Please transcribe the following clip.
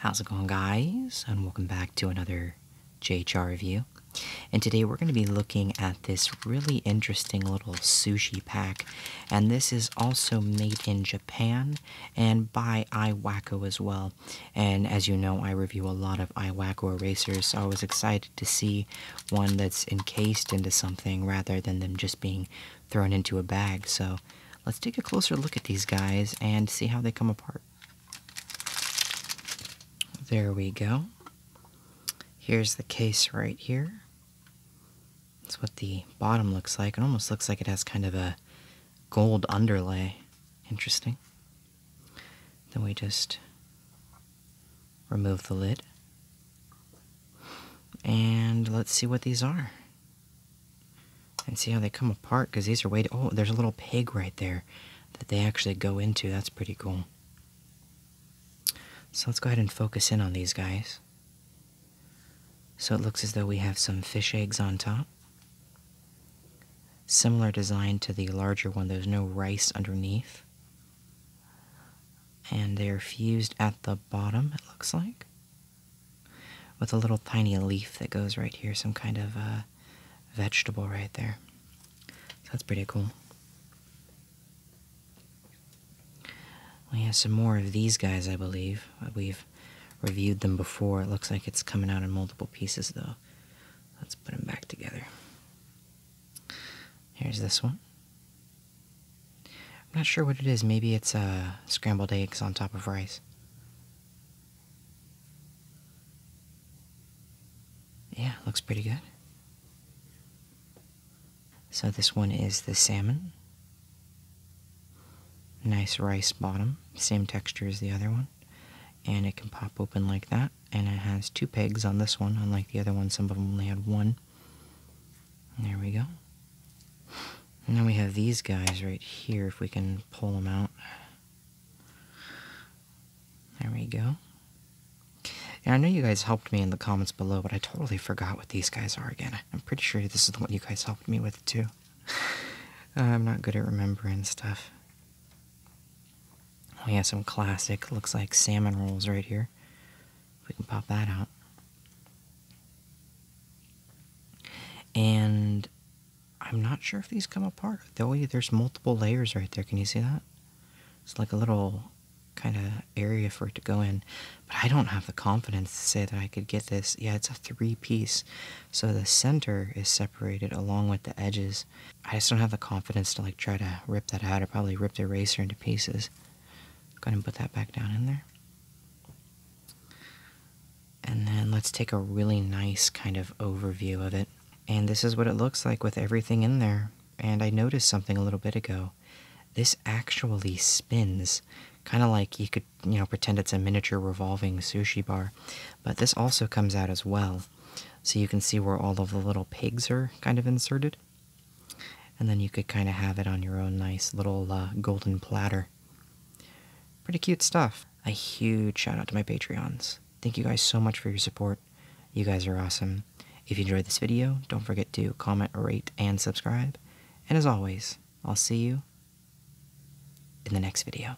How's it going, guys? And welcome back to another JHR review. And today we're going to be looking at this really interesting little sushi pack. And this is also made in Japan and by iWako as well. And as you know, I review a lot of iWako erasers, so I was excited to see one that's encased into something rather than them just being thrown into a bag. So let's take a closer look at these guys and see how they come apart. There we go. Here's the case right here. That's what the bottom looks like. It almost looks like it has kind of a gold underlay. Interesting. Then we just remove the lid. And let's see what these are. And see how they come apart, because these are way... oh, there's a little pig right there that they actually go into. That's pretty cool. So let's go ahead and focus in on these guys. So it looks as though we have some fish eggs on top. Similar design to the larger one, there's no rice underneath. And they're fused at the bottom, it looks like. With a little tiny leaf that goes right here, some kind of uh, vegetable right there. So that's pretty cool. We have some more of these guys, I believe. We've reviewed them before. It looks like it's coming out in multiple pieces, though. Let's put them back together. Here's this one. I'm not sure what it is. Maybe it's uh, scrambled eggs on top of rice. Yeah, looks pretty good. So this one is the salmon. Nice rice bottom, same texture as the other one and it can pop open like that. And it has two pegs on this one, unlike the other one, some of them only had one. there we go. And then we have these guys right here, if we can pull them out. There we go. And I know you guys helped me in the comments below, but I totally forgot what these guys are again. I'm pretty sure this is the one you guys helped me with, too. I'm not good at remembering stuff. We have some classic, looks like salmon rolls right here. We can pop that out. And I'm not sure if these come apart. There's multiple layers right there. Can you see that? It's like a little kind of area for it to go in. But I don't have the confidence to say that I could get this. Yeah, it's a three piece. So the center is separated along with the edges. I just don't have the confidence to like try to rip that out. I probably rip the eraser into pieces. And put that back down in there. And then let's take a really nice kind of overview of it. And this is what it looks like with everything in there. And I noticed something a little bit ago. This actually spins, kind of like you could, you know, pretend it's a miniature revolving sushi bar. But this also comes out as well. So you can see where all of the little pigs are kind of inserted. And then you could kind of have it on your own nice little uh, golden platter. Pretty cute stuff. A huge shout out to my Patreons. Thank you guys so much for your support. You guys are awesome. If you enjoyed this video, don't forget to comment, rate, and subscribe. And as always, I'll see you in the next video.